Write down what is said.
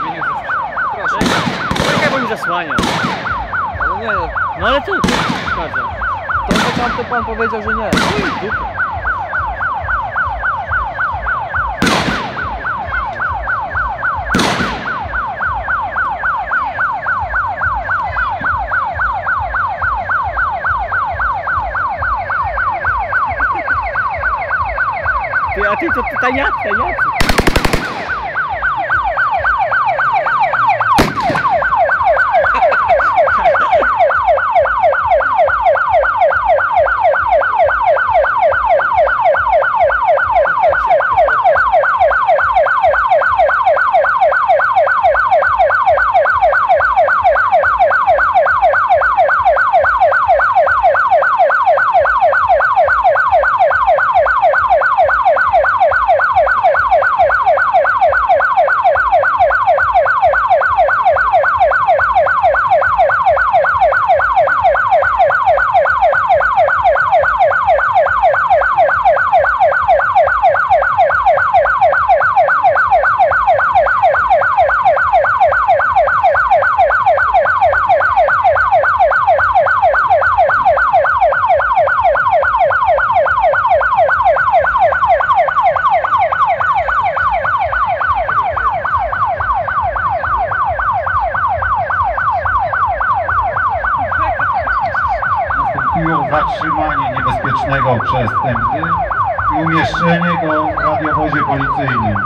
Zmienił się. Proszę. Czekaj, bo mi zasłania. Ale nie, no, No ale przeszkadza. to na tamto pan powiedział, że nie. Dupę. Attends, t'as une tête, t'as une. Zatrzymanie niebezpiecznego przestępcy i umieszczenie go w radiowozie policyjnym.